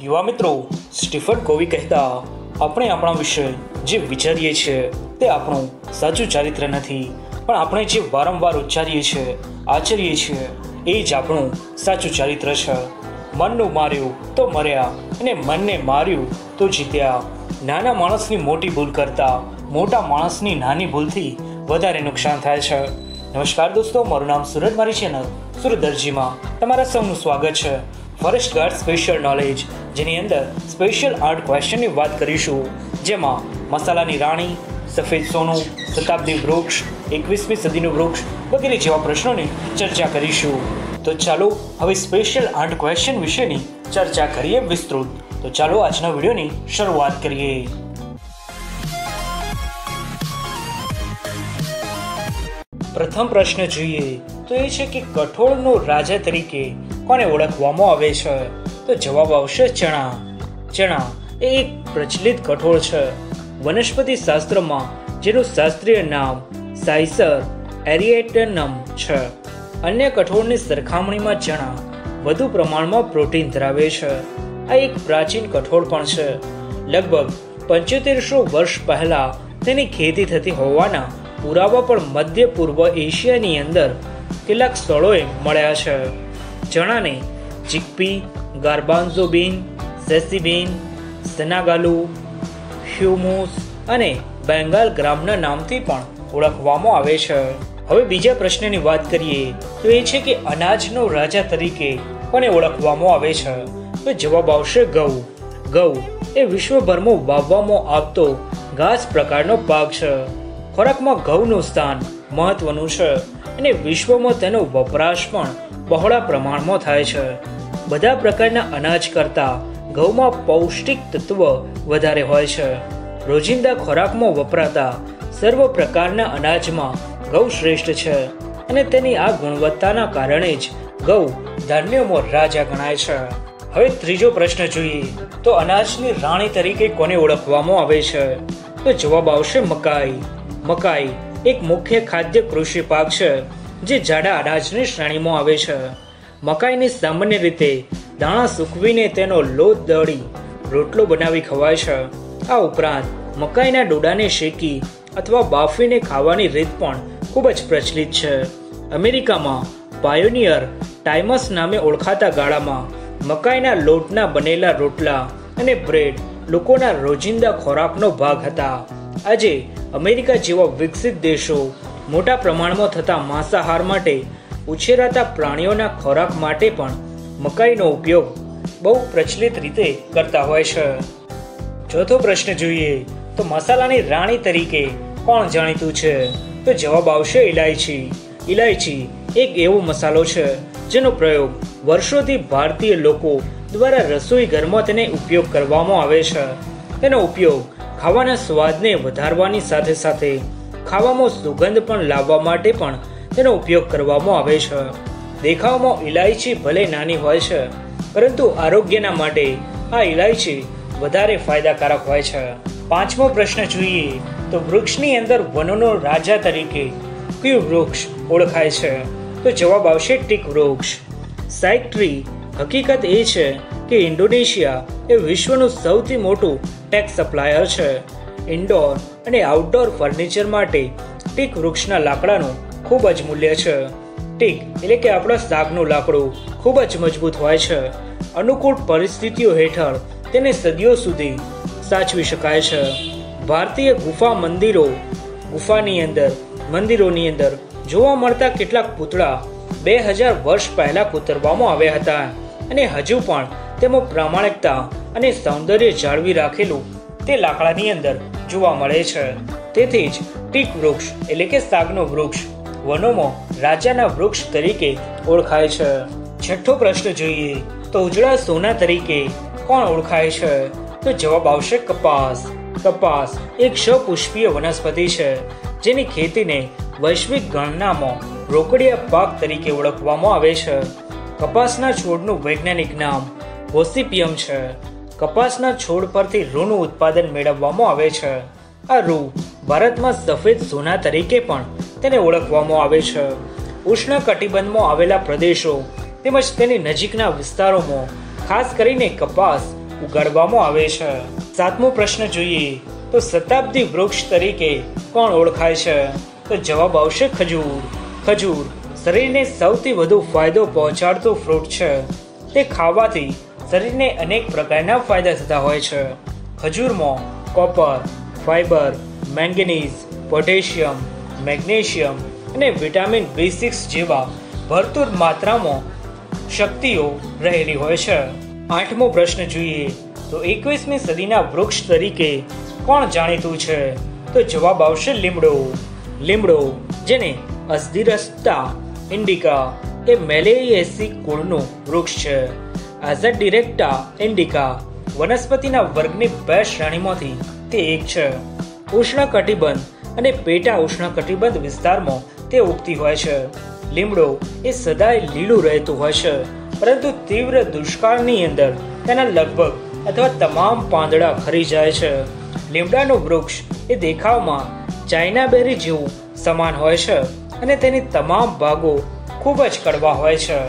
યુવા મિત્રો, સ્ટીફન કોવી કહેતા, આપણે આપણા વિશે જે વિચારીએ છીએ, તે આપણું સાચું ચારિત્ર નથી. પણ આપણે જે વારંવાર ઉચ્ચારીએ છીએ, આચરીએ છીએ, એ જ આપણું સાચું ચારિત્ર છે. મનનું માર્યું તો મર્યા અને મનને માર્યું તો જીત્યા. નાના માણસની મોટી ભૂલ કરતાં, મોટા માણસની નાની ભૂલથી વધારે નુકસાન થાય છે. નમસ્કાર દોસ્તો, મારું નામ સુરત, મારી ચેનલ સુરત દરજીમાં તમારા સૌનું સ્વાગત છે. ફોરેસ્ટ ગાર્ડ સ્પેશિયલ નોલેજ જેની અંદર સ્પેશિયલ આર્ટ ક્વેશ્ચનની વાત કરીશું, જેમાં મસાલાની રાણી, સફેદ સોનું, શતાબ્દી વૃક્ષ, એકવીસમી સદીનું વૃક્ષ વગેરે જેવા પ્રશ્નોની ચર્ચા કરીશું. તો ચાલો હવે સ્પેશિયલ આર્ટ ક્વેશ્ચન વિશેની ચર્ચા કરીએ વિસ્તૃત. તો ચાલો આજના વિડીયોની શરૂઆત કરીએ. પ્રથમ પ્રશ્ન જોઈએ. તો એ છે કે કઠોળનો રાજા તરીકે કોને ઓળખવામાં આવે છે? તો જવાબ આવશે ચણા. ચણા એ એક પ્રચલિત કઠોળ છે. વનસ્પતિ શાસ્ત્રમાં જેનું શાસ્ત્રીય નામ સાઇસર એરિએટનમ છે. અન્ય કઠોળની સરખામણીમાં ચણા વધુ પ્રમાણમાં પ્રોટીન ધરાવે છે. આ એક પ્રાચીન કઠોળ પણ છે. લગભગ પંચોતેરસો વર્ષ પહેલા તેની ખેતી થતી હોવાના પુરાવા પણ મધ્ય પૂર્વ એશિયાની અંદર કેટલાક સ્થળોએ મળ્યા છે. ચણાને ચિકપી ગાર્બાન્ઝો બીન સેસી બીન સનાગાલુ હ્યુમુસ અને બેંગાલ ગ્રામના નામથી પણ ઓળખવામાં આવે છે. હવે બીજા પ્રશ્નની વાત કરીએ તો એ છે કે અનાજનો રાજા તરીકે કોને ઓળખવામાં આવે છે. તો જવાબ આવશે ઘઉં. ઘઉં એ વિશ્વભરમાં વાવવામાં આવતો ઘાસ પ્રકારનો પાક છે. ખોરાકમાં ઘઉંનું સ્થાન મહત્વનું છે અને વિશ્વમાં તેનો વપરાશ પણ બહોળા પ્રમાણમાં થાય છે. બધા પ્રકારના અનાજ કરતાં ઘઉંમાં પૌષ્ટિક તત્વ વધારે હોય છે. રોજિંદા ખોરાકમાં વપરાતા સર્વ પ્રકારના અનાજમાં ઘઉં શ્રેષ્ઠ છે અને તેની આ ગુણવત્તાના કારણે જ ઘઉં ધાન્યોમાં રાજા ગણાય છે. હવે ત્રીજો પ્રશ્ન જોઈએ તો અનાજની રાણી તરીકે કોને ઓળખવામાં આવે છે? તો જવાબ આવશે મકાઈ. મકાઈ એક મુખ્ય ખાદ્ય કૃષિ પાક છે, જે જાડા અનાજની શ્રેણીમાં આવે છે. મકાઈની સામાન્ય રીતે દાણા સૂકવીને તેનો લોટ દળી, રોટલો બનાવી ખવાય છે. આ ઉપરાંત, મકાઈના ડોડાને શેકી અથવા બાફીને ખાવાની રીત પણ ખૂબ જ પ્રચલિત છે. અમેરિકામાં પાયોનિયર ટાઈમસ નામે ઓળખાતા ગાળામાં મકાઈના લોટના બનેલા રોટલા અને બ્રેડ લોકોના રોજિંદા ખોરાકનો ભાગ હતા. આજે અમેરિકા જેવા વિકસિત દેશો મોટા પ્રમાણમાં થતા માંસાહાર માટે ઉછેરાતા પ્રાણીઓના ખોરાક માટે પણ મકાઈનો ઉપયોગ બહુ પ્રચલિત રીતે કરતા હોય છે. ચોથો પ્રશ્ન જોઈએ તો મસાલાની રાણી તરીકે કોણ જાણીતું છે? તો જવાબ આવશે ઇલાયચી ઇલાયચી એક એવો મસાલો છે જેનો પ્રયોગ વર્ષોથી ભારતીય લોકો દ્વારા રસોઈ ઘરમાં તેને ઉપયોગ કરવામાં આવે છે. તેનો ઉપયોગ ખાવાના સ્વાદને વધારવાની સાથે સાથે ખાવામાં સુગંધ પણ લાવવા માટે પણ તેનો ઉપયોગ કરવામાં આવે છે. દેખાવમાં ઇલાયચી ભલે નાની હોય છે, પરંતુ આરોગ્યના માટે આ ઇલાયચી વધારે ફાયદાકારક હોય છે. પાંચમો પ્રશ્ન જોઈએ તો વૃક્ષની અંદર વનોનો રાજા તરીકે કયું વૃક્ષ ઓળખાય છે? તો જવાબ આવશે ટીક વૃક્ષ. સાઇક ટ્રી હકીકત એ છે કે ઇન્ડોનેશિયા એ વિશ્વનું સૌથી મોટું ટેક સપ્લાયર છે. ઇન્ડોર અને આઉટડોર ફર્નિચર માટે ટીક વૃક્ષના લાકડાનું ખૂબ જ મૂલ્ય છે. ટીક એટલે કે આપણા શાકનું લાકડું ખૂબ જ મજબૂત હોય છે. અનુકૂળ પરિસ્થિતિઓ હેઠળ તેને સદીઓ સુધી સાચવી શકાય છે. ભારતીય ગુફા મંદિરો, ગુફાની અંદર, મંદિરોની અંદર જોવા મળતા કેટલાક પૂતળા બે હજાર વર્ષ પહેલાં કોતરવામાં આવ્યા હતા અને હજુ પણ તેમાં પ્રામાણિકતા અને સૌંદર્ય જાળવી રાખેલું તે લાકડાની અંદર જોવા મળે છે. તેથી જ ટીક વૃક્ષ એટલે કે સાગનો વૃક્ષ વનોમાં રાજાના વૃક્ષ તરીકે ઓળખાય છે. છઠ્ઠો પ્રશ્ન જોઈએ તો ઉજળા સોના તરીકે કોણ ઓળખાય છે? તો જવાબ આવશે કપાસ. કપાસ એક સપુષ્પીય વનસ્પતિ છે, જેની ખેતીને વૈશ્વિક ગણનામાં રોકડિયા પાક તરીકે ઓળખવામાં આવે છે. કપાસના છોડનું વૈજ્ઞાનિક નામ ગોસિપિયમ છે. કપાસના છોડ પરથી રૂનું ઉત્પાદન મેળવવામાં આવે છે. આ રૂ ભારતમાં સફેદ સોના તરીકે પણ તેને ઓળખવામાં આવે છે. ઉષ્ણ કટિબંધમાં આવેલા પ્રદેશો તેમજ તેની નજીકના વિસ્તારોમાં ખાસ કરીને કપાસ ઉગાડવામાં આવે છે. સાતમો પ્રશ્ન જોઈએ તો શતાબ્દી વૃક્ષ તરીકે કોણ ઓળખાય છે? તો જવાબ આવશે ખજૂર. ખજૂર શરીરને સૌથી વધુ ફાયદો પહોંચાડતું ફ્રૂટ છે. તે ખાવાથી શરીરને અનેક પ્રકારના ફાયદા થતા હોય છે. ખજૂરમાં copper fibre manganese, potassium, magnesium અને વિટામિન બી સિક્સ જેવા ભરતૂર માત્રામાં શક્તિઓ રહેલી હોય છે. આઠમો પ્રશ્ન જોઈએ તો એકવીસમી સદીના વૃક્ષ તરીકે કોણ જાણીતું છે? તો જવાબ આવશે લીમડો. લીમડો, જેને અસ્દિરસ્તા ઇન્ડિકા એ મેલેએસી કુળનું વૃક્ષ છે. આઝા ડિરેક્ટા ઇન્ડિકા વનસ્પતિના વર્ગની બે શ્રેણીમાંથી તે એક છે. ઉષ્ણકટિબંધ અને પેટા ઉષ્ણકટિબંધ વિસ્તારમાં તે ઉગતી હોય છે. લીમડો એ સદાય લીલું રહેતું હોય છે, પરંતુ તીવ્ર દુષ્કાળની અંદર તેના લગભગ અથવા તમામ પાંદડા ખરી જાય છે. લીમડાનું વૃક્ષ એ દેખાવમાં ચાઇના બેરી જેવું સમાન હોય છે અને તેની તમામ ભાગો ખૂબ જ કડવા હોય છે.